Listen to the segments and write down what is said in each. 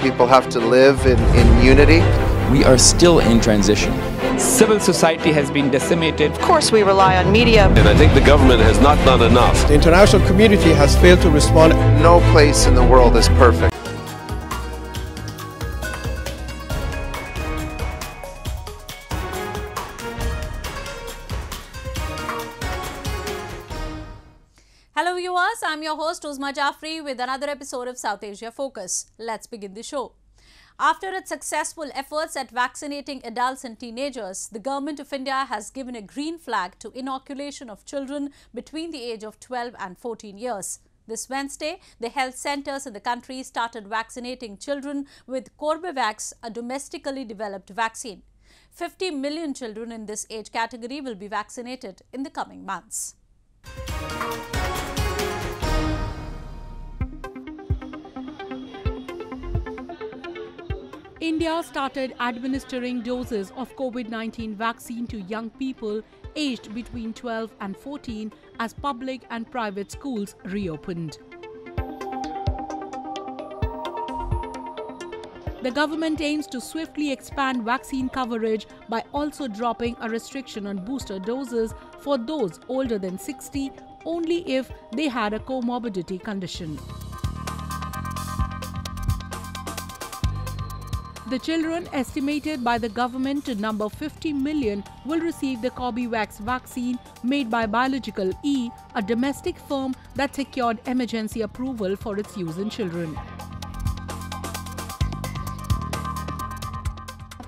People have to live in, in unity. We are still in transition. Civil society has been decimated. Of course, we rely on media. And I think the government has not done enough. The international community has failed to respond. No place in the world is perfect. Your host Uzma Jafri with another episode of South Asia Focus. Let's begin the show. After its successful efforts at vaccinating adults and teenagers, the Government of India has given a green flag to inoculation of children between the age of 12 and 14 years. This Wednesday, the health centers in the country started vaccinating children with Corbevax, a domestically developed vaccine. 50 million children in this age category will be vaccinated in the coming months. India started administering doses of COVID 19 vaccine to young people aged between 12 and 14 as public and private schools reopened. The government aims to swiftly expand vaccine coverage by also dropping a restriction on booster doses for those older than 60 only if they had a comorbidity condition. The children, estimated by the government to number 50 million, will receive the Corbevax vaccine made by Biological E, a domestic firm that secured emergency approval for its use in children.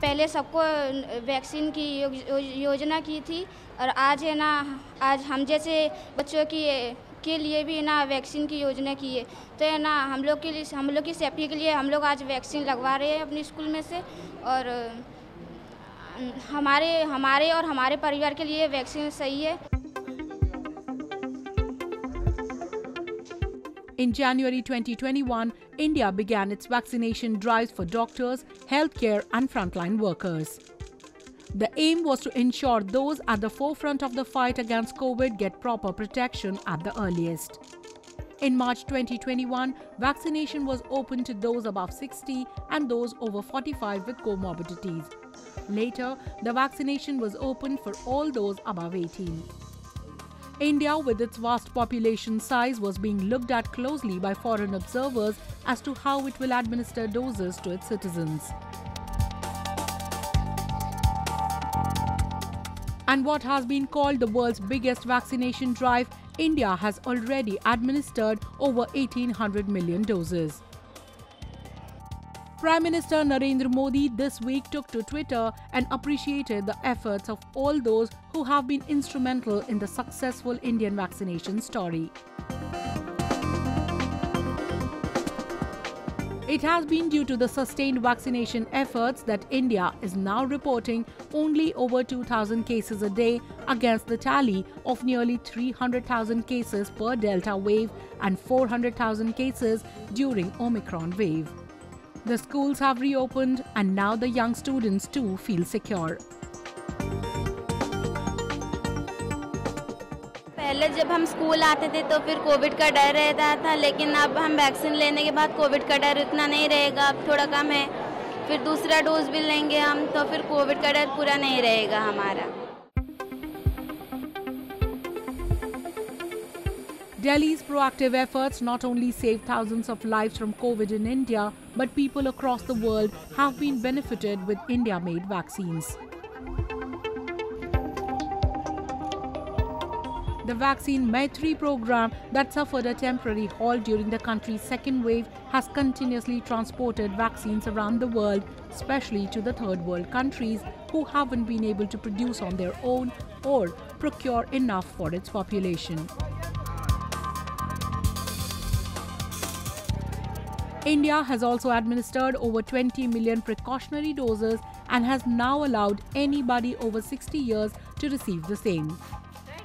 पहले सबको vaccine की योजना की थी और आज है ना आज हम जैसे बच्चों की के लिए भी ना वैक्सीन की योजना की है तो है ना हम लोग के लिए हम लोग की सेफ्टी के लिए हम लोग आज वैक्सीन लगवा रहे हैं अपने स्कूल में से और हमारे हमारे और हमारे परिवार के लिए वैक्सीन सही है In January 2021, India began its vaccination drives for doctors, healthcare, and frontline workers. The aim was to ensure those at the forefront of the fight against COVID get proper protection at the earliest. In March 2021, vaccination was open to those above 60 and those over 45 with comorbidities. Later, the vaccination was opened for all those above 18. India, with its vast population size, was being looked at closely by foreign observers as to how it will administer doses to its citizens. And what has been called the world's biggest vaccination drive, India has already administered over 1800 million doses. Prime Minister Narendra Modi this week took to Twitter and appreciated the efforts of all those who have been instrumental in the successful Indian vaccination story. It has been due to the sustained vaccination efforts that India is now reporting only over 2,000 cases a day against the tally of nearly 300,000 cases per Delta wave and 400,000 cases during Omicron wave. The schools have reopened and now the young students too feel secure. पहले जब हम school आते थे तो फिर Covid का डर रहता था लेकिन अब हम वैक्सीन लेने के बाद कोविड का डर इतना नहीं रहेगा अब थोड़ा कम है फिर दूसरा डोज भी लेंगे हम तो फिर कोविड का डर पूरा नहीं रहेगा हमारा Delhi's proactive efforts not only saved thousands of lives from COVID in India, but people across the world have been benefited with India made vaccines. The vaccine Maitri program that suffered a temporary halt during the country's second wave has continuously transported vaccines around the world, especially to the third world countries who haven't been able to produce on their own or procure enough for its population. India has also administered over 20 million precautionary doses and has now allowed anybody over 60 years to receive the same.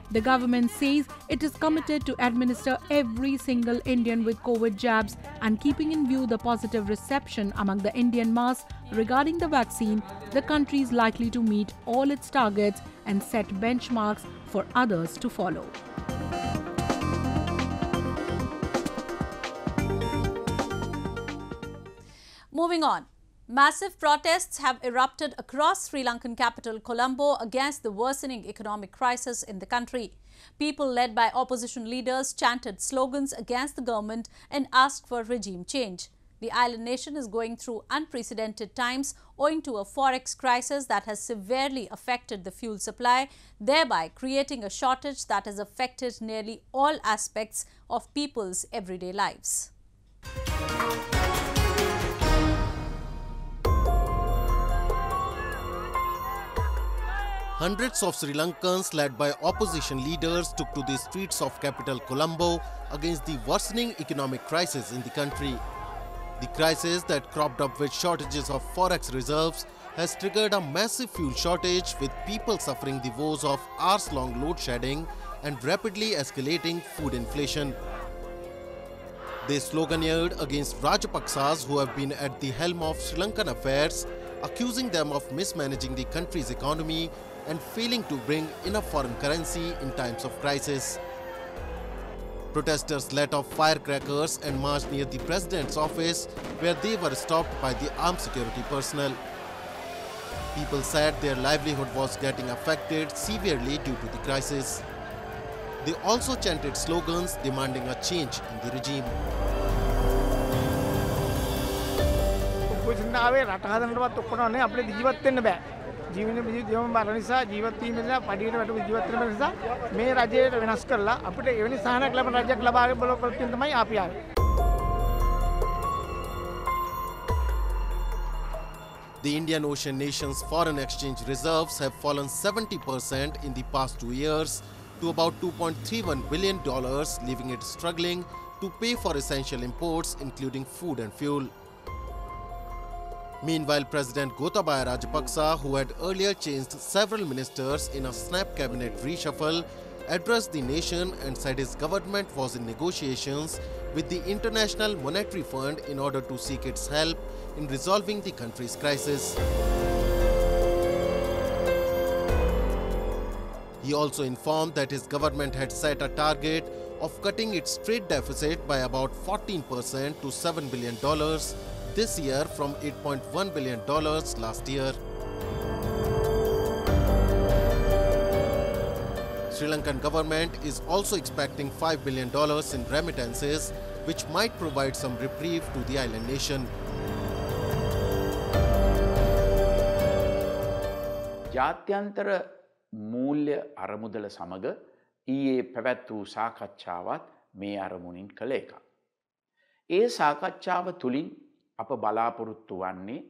The government says it is committed to administer every single Indian with COVID jabs and keeping in view the positive reception among the Indian mass regarding the vaccine, the country is likely to meet all its targets and set benchmarks for others to follow. Moving on. Massive protests have erupted across Sri Lankan capital Colombo against the worsening economic crisis in the country. People led by opposition leaders chanted slogans against the government and asked for regime change. The island nation is going through unprecedented times owing to a forex crisis that has severely affected the fuel supply, thereby creating a shortage that has affected nearly all aspects of people's everyday lives. Hundreds of Sri Lankans, led by opposition leaders, took to the streets of capital Colombo against the worsening economic crisis in the country. The crisis that cropped up with shortages of forex reserves has triggered a massive fuel shortage with people suffering the woes of hours-long load shedding and rapidly escalating food inflation. They sloganeered against Rajapaksas who have been at the helm of Sri Lankan affairs, accusing them of mismanaging the country's economy and failing to bring enough foreign currency in times of crisis. Protesters let off firecrackers and marched near the president's office where they were stopped by the armed security personnel. People said their livelihood was getting affected severely due to the crisis. They also chanted slogans demanding a change in the regime. ಕುಸಿಂದ ಅವೇ ರಟಹದಂಡ್ರ ತುಕ್ಕಣವನ್ನೇ ಅಪ್ಲೆ ದಿಜಿವತ್ತೆನ್ನ ಬ್ಯಾ ජීවන ජීවම බර නිසා ජීවත් වීම නිසා පඩියට වැටු ජීවත් වෙන නිසා මේ රජයට වෙනස් කරලා අපිට එවැනි සහනයක් ලබන රජයක් ලබා බලපෑම් තමයි අපි ආවේ. The Indian Ocean nation's foreign exchange reserves have fallen 70% in the past two years to about $2.31 billion, leaving it struggling to pay for essential imports, including food and fuel. Meanwhile, President Gotabaya Rajapaksa, who had earlier changed several ministers in a snap cabinet reshuffle, addressed the nation and said his government was in negotiations with the International Monetary Fund in order to seek its help in resolving the country's crisis. He also informed that his government had set a target of cutting its trade deficit by about 14% to $7 billion this year from $8.1 billion last year. Sri Lankan government is also expecting $5 billion in remittances, which might provide some reprieve to the island nation. ජාත්‍යන්තර මූල්‍ය අරමුදල සමග ඊයේ පැවැත් වූ සාකච්ඡාවත් මේ අරමුණින් කළ එක. ඒ සාකච්ඡාව තුළින් අප බලාපොරොත්තු වන්නේ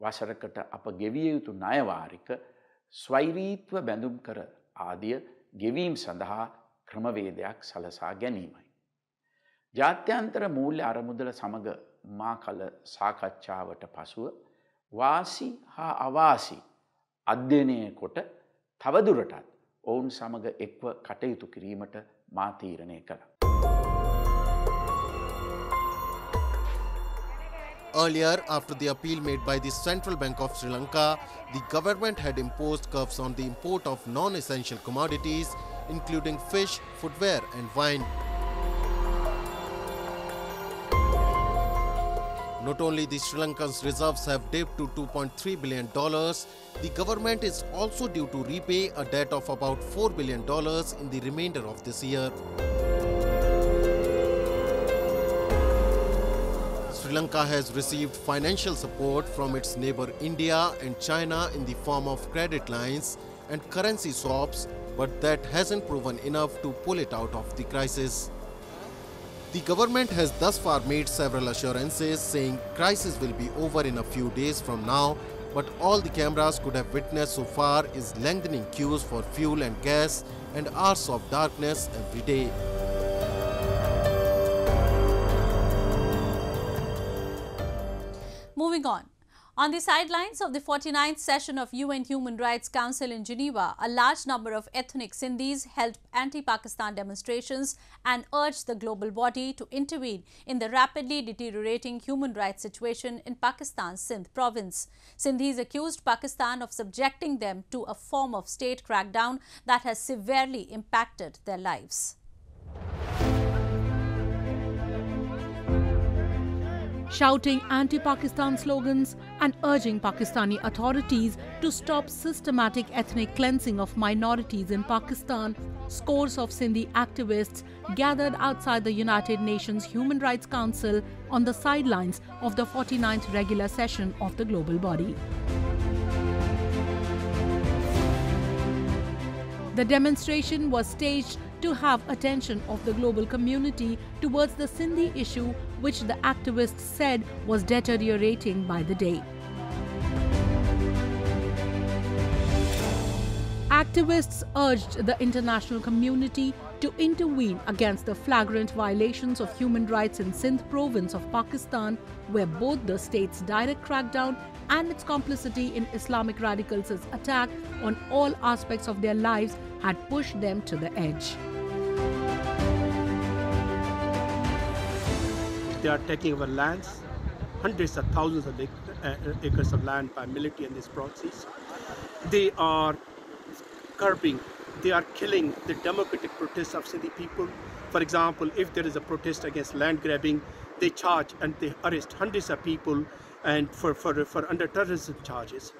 වසරකට අප ගෙවිය යුතු ණයවාරික ස්වෛරීත්ව බැඳුම් කර ආදිය ගෙවීම් සඳහා ක්‍රමවේදයක් සලසා ගැනීමයි. ජාත්‍යන්තර මූල්‍ය අරමුදල සමග මා කළ සාකච්ඡාවට පසුව වාසි හා අවාසි අධ්‍යනය කොට තවදුරටත් ඔවුන් සමග එක්ව කටයුතු කිරීමට මා තීරණය කළ. Earlier, after the appeal made by the Central Bank of Sri Lanka, the government had imposed curbs on the import of non-essential commodities, including fish, footwear and wine. Not only the Sri Lankan's reserves have dipped to $2.3 billion, the government is also due to repay a debt of about $4 billion in the remainder of this year. Sri Lanka has received financial support from its neighbor India and China in the form of credit lines and currency swaps, but that hasn't proven enough to pull it out of the crisis. The government has thus far made several assurances saying crisis will be over in a few days from now, but all the cameras could have witnessed so far is lengthening queues for fuel and gas and hours of darkness every day. Moving on. On the sidelines of the 49th session of UN Human Rights Council in Geneva, a large number of ethnic Sindhis held anti-Pakistan demonstrations and urged the global body to intervene in the rapidly deteriorating human rights situation in Pakistan's Sindh province. Sindhis accused Pakistan of subjecting them to a form of state crackdown that has severely impacted their lives. Shouting anti-Pakistan slogans and urging Pakistani authorities to stop systematic ethnic cleansing of minorities in Pakistan, scores of Sindhi activists gathered outside the United Nations Human Rights Council on the sidelines of the 49th regular session of the global body. The demonstration was staged to have attention of the global community towards the Sindhi issue which the activists said was deteriorating by the day. Activists urged the international community to intervene against the flagrant violations of human rights in Sindh province of Pakistan, where both the state's direct crackdown and its complicity in Islamic radicals' attack on all aspects of their lives had pushed them to the edge. They are taking over lands, hundreds of thousands of uh, acres of land by military and these proxies. They are curbing, they are killing the democratic protests of Sindhi people. For example, if there is a protest against land grabbing, they charge and they arrest hundreds of people and for, for, for under terrorism charges.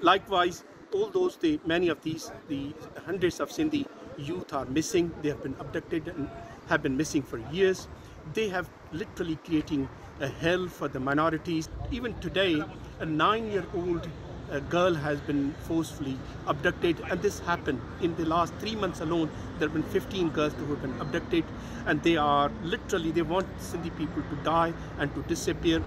Likewise, all those, the, many of these, the hundreds of Sindhi youth are missing. They have been abducted and have been missing for years. They have literally creating a hell for the minorities. Even today, a nine-year-old a girl has been forcefully abducted and this happened in the last three months alone there have been 15 girls who have been abducted and they are literally they want Sindhi people to die and to disappear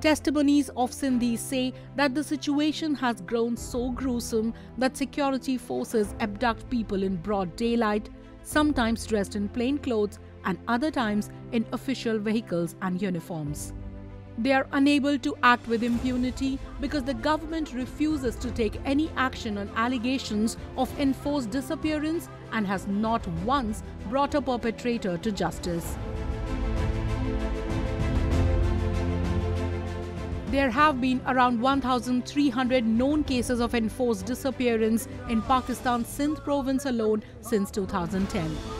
Testimonies of Sindhis say that the situation has grown so gruesome that security forces abduct people in broad daylight, sometimes dressed in plain clothes and other times in official vehicles and uniforms. They are unable to act with impunity because the government refuses to take any action on allegations of enforced disappearance and has not once brought a perpetrator to justice. There have been around 1,300 known cases of enforced disappearance in Pakistan's Sindh province alone since 2010.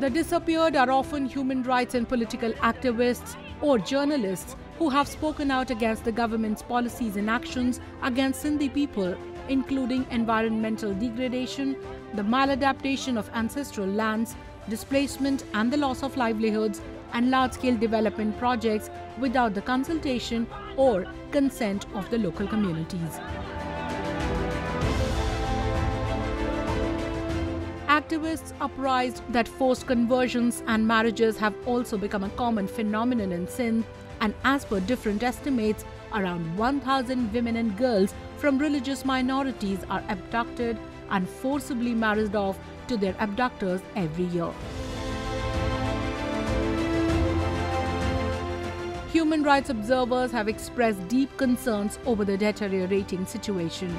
The disappeared are often human rights and political activists or journalists who have spoken out against the government's policies and actions against Sindhi people, including environmental degradation, the maladaptation of ancestral lands, displacement and the loss of livelihoods, and large-scale development projects without the consultation or consent of the local communities. Activists uprised that forced conversions and marriages have also become a common phenomenon in Sindh, and as per different estimates, around 1,000 women and girls from religious minorities are abducted and forcibly married off to their abductors every year. Human rights observers have expressed deep concerns over the deteriorating situation.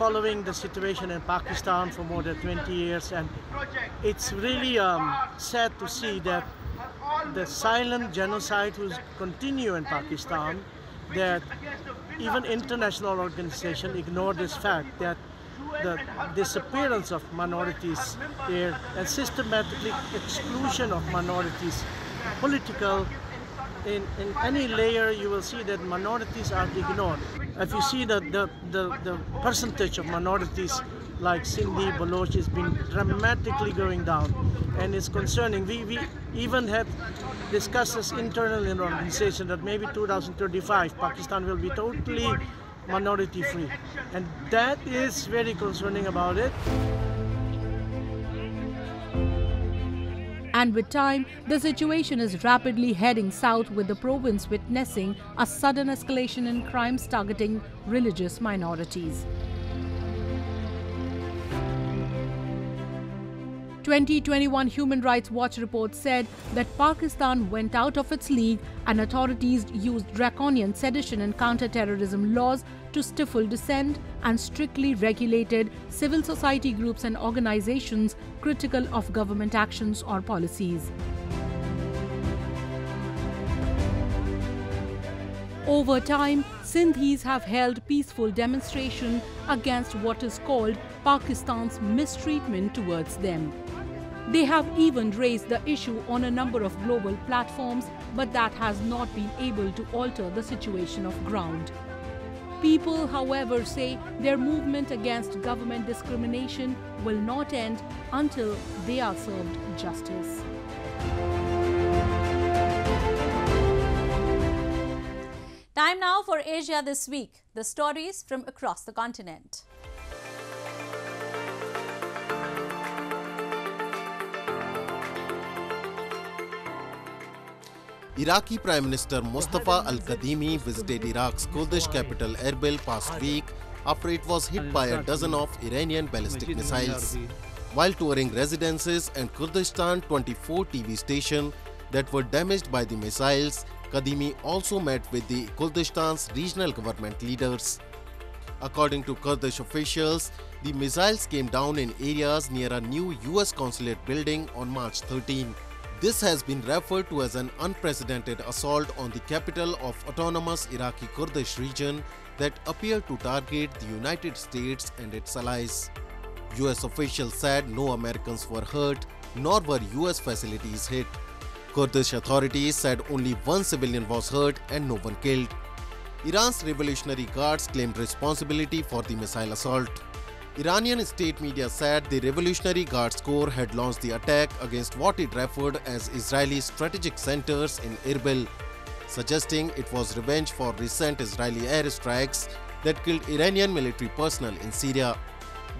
Following the situation in Pakistan for more than 20 years and it's really um, sad to see that the silent genocide will continue in Pakistan that even international organizations ignore this fact that the disappearance of minorities there and systematically exclusion of minorities political in, in any layer you will see that minorities are ignored. If you see that the, the, the percentage of minorities like Sindhi, Baloch has been dramatically going down and it's concerning. We, we even had discussed this internally in the organization that maybe 2035 Pakistan will be totally minority free and that is very concerning about it. And with time, the situation is rapidly heading south with the province witnessing a sudden escalation in crimes targeting religious minorities. 2021 Human Rights Watch report said that Pakistan went out of its league and authorities used draconian sedition and counter-terrorism laws to stifle dissent and strictly regulated civil society groups and organizations critical of government actions or policies. Over time, Sindhis have held peaceful demonstration against what is called Pakistan's mistreatment towards them. They have even raised the issue on a number of global platforms, but that has not been able to alter the situation of ground. People, however, say their movement against government discrimination will not end until they are served justice. Time now for Asia This Week, the stories from across the continent. Iraqi Prime Minister Mustafa Al Kadhimi visited Iraq's Kurdish capital Erbil past week after it was hit by a dozen of Iranian ballistic missiles. While touring residences and Kurdistan 24 TV station that were damaged by the missiles, Kadhimi also met with the Kurdistan's regional government leaders. According to Kurdish officials, the missiles came down in areas near a new US consulate building on March 13. This has been referred to as an unprecedented assault on the capital of autonomous Iraqi Kurdish region that appeared to target the United States and its allies. US officials said no Americans were hurt, nor were US facilities hit. Kurdish authorities said only one civilian was hurt and no one killed. Iran's Revolutionary Guards claimed responsibility for the missile assault. Iranian state media said the Revolutionary Guards Corps had launched the attack against what it referred as Israeli strategic centers in Erbil, suggesting it was revenge for recent Israeli airstrikes that killed Iranian military personnel in Syria.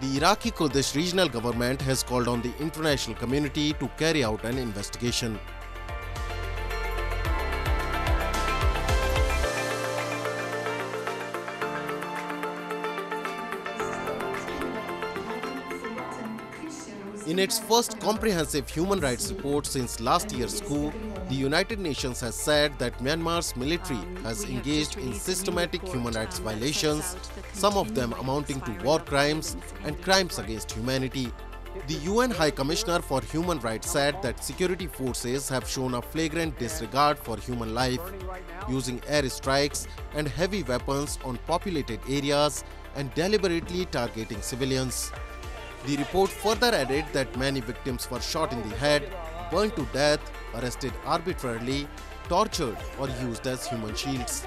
The Iraqi Kurdish regional government has called on the international community to carry out an investigation. In its first comprehensive human rights report since last year's coup, the United Nations has said that Myanmar's military has engaged in systematic human rights violations, some of them amounting to war crimes and crimes against humanity. The UN High Commissioner for Human Rights said that security forces have shown a flagrant disregard for human life, using airstrikes and heavy weapons on populated areas and deliberately targeting civilians. The report further added that many victims were shot in the head, burned to death, arrested arbitrarily, tortured, or used as human shields.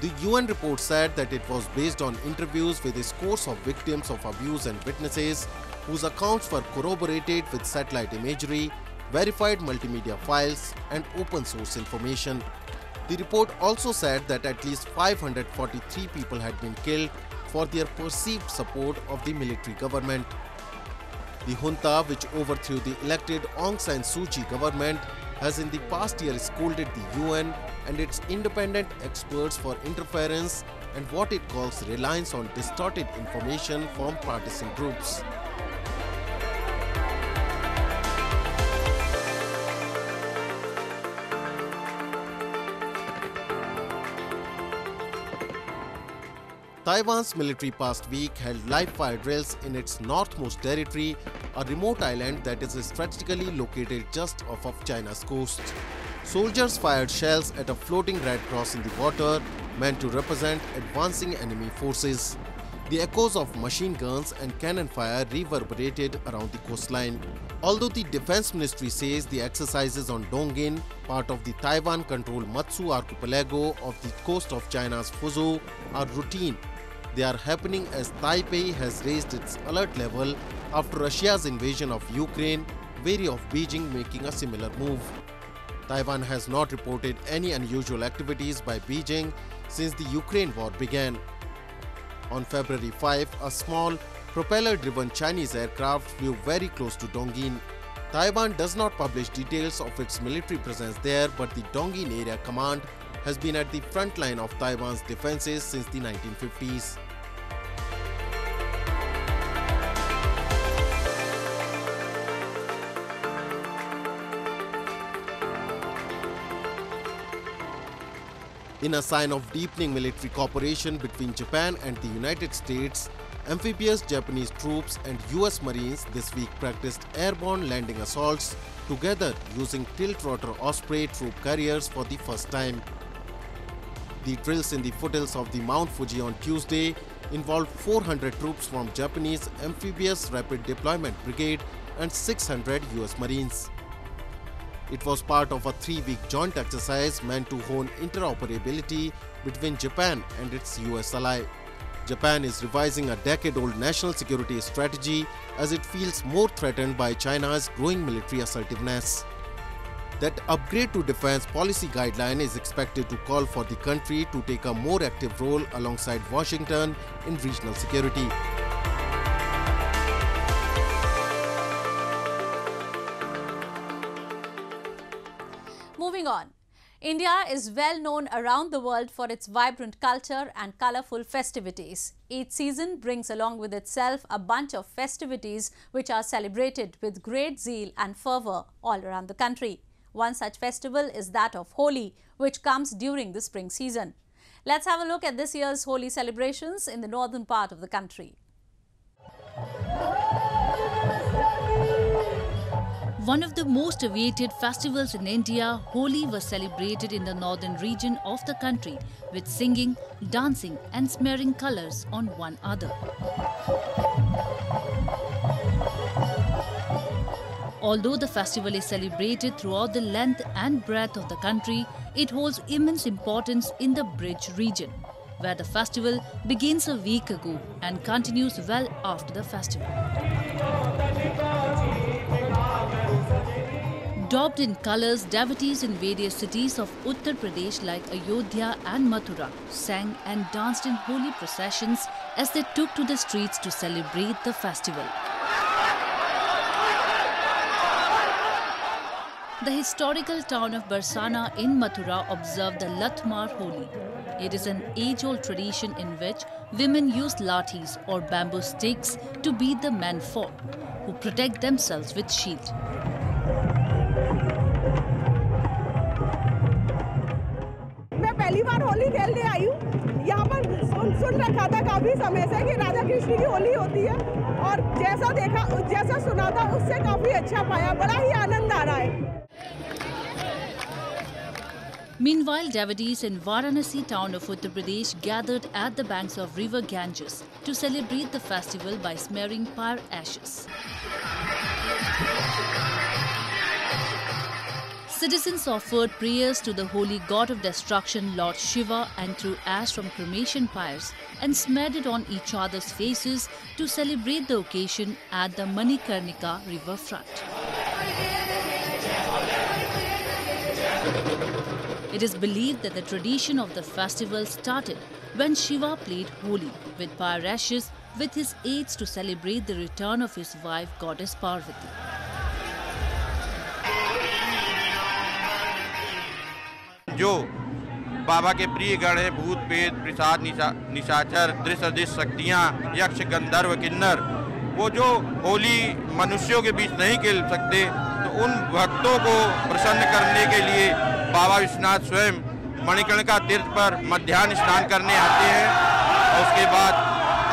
The UN report said that it was based on interviews with scores of victims of abuse and witnesses whose accounts were corroborated with satellite imagery, verified multimedia files, and open source information. The report also said that at least 543 people had been killed for their perceived support of the military government. The junta, which overthrew the elected Aung San Suu Kyi government, has in the past year scolded the UN and its independent experts for interference and what it calls reliance on distorted information from partisan groups. Taiwan's military past week held live fire drills in its northmost territory, a remote island that is strategically located just off of China's coast. Soldiers fired shells at a floating red cross in the water, meant to represent advancing enemy forces. The echoes of machine guns and cannon fire reverberated around the coastline. Although the Defense Ministry says the exercises on Dongyin, part of the Taiwan-controlled Matsu archipelago off the coast of China's Fuzhou, are routine they are happening as Taipei has raised its alert level after Russia's invasion of Ukraine, wary of Beijing making a similar move. Taiwan has not reported any unusual activities by Beijing since the Ukraine war began. On February 5, a small, propeller-driven Chinese aircraft flew very close to Dongyin. Taiwan does not publish details of its military presence there, but the Dongyin Area Command has been at the front line of Taiwan's defenses since the 1950s. In a sign of deepening military cooperation between Japan and the United States, amphibious Japanese troops and US Marines this week practiced airborne landing assaults together using tilt-rotor Osprey troop carriers for the first time. The drills in the foothills of the Mount Fuji on Tuesday involved 400 troops from Japanese Amphibious Rapid Deployment Brigade and 600 US Marines. It was part of a three-week joint exercise meant to hone interoperability between Japan and its US ally. Japan is revising a decade-old national security strategy as it feels more threatened by China's growing military assertiveness. That upgrade to defense policy guideline is expected to call for the country to take a more active role alongside Washington in regional security. Moving on. India is well known around the world for its vibrant culture and colorful festivities. Each season brings along with itself a bunch of festivities which are celebrated with great zeal and fervor all around the country. One such festival is that of Holi, which comes during the spring season. Let's have a look at this year's Holi celebrations in the northern part of the country. One of the most awaited festivals in India, Holi was celebrated in the northern region of the country with singing, dancing and smearing colours on one another. Although the festival is celebrated throughout the length and breadth of the country, it holds immense importance in the Brij region, where the festival begins a week ago and continues well after the festival. Daubed in colors, devotees in various cities of Uttar Pradesh like Ayodhya and Mathura sang and danced in holy processions as they took to the streets to celebrate the festival. The historical town of Barsana in Mathura observed the Lathmar Holi. It is an age-old tradition in which women use lathis or bamboo sticks to beat the menfolk, who protect themselves with shield. Meanwhile, devotees in Varanasi town of Uttar Pradesh gathered at the banks of river Ganges to celebrate the festival by smearing pyre ashes. Citizens offered prayers to the holy god of destruction Lord Shiva and threw ash from cremation pyres and smeared it on each other's faces to celebrate the occasion at the Manikarnika riverfront. It is believed that the tradition of the festival started when Shiva played Holi with pyre ashes with his aides to celebrate the return of his wife goddess Parvati. जो बाबा के प्रिय गण है भूत पेद प्रसाद निशा, निशाचर दृश्य शक्तियाँ यक्ष गंधर्व किन्नर वो जो होली मनुष्यों के बीच नहीं खेल सकते तो उन भक्तों को प्रसन्न करने के लिए बाबा विश्वनाथ स्वयं मणिकर्णिका तीर्थ पर मध्यान्ह स्नान करने आते हैं और उसके बाद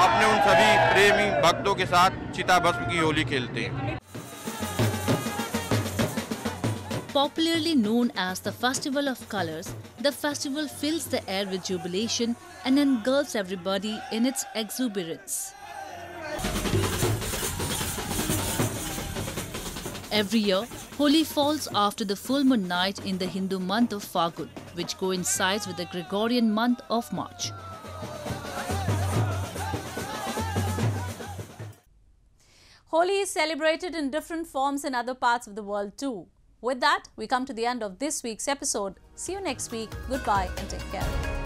अपने उन सभी प्रेमी भक्तों के साथ चिता भस्म की होली खेलते हैं Popularly known as the Festival of Colors, the festival fills the air with jubilation and engulfs everybody in its exuberance. Every year, Holi falls after the full moon night in the Hindu month of Fagun, which coincides with the Gregorian month of March. Holi is celebrated in different forms in other parts of the world too. With that, we come to the end of this week's episode. See you next week. Goodbye and take care.